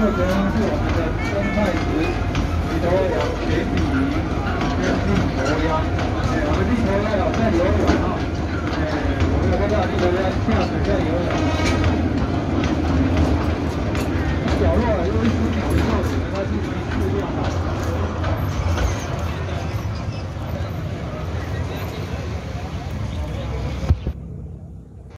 这边是我们的生态池，里头有铁笔。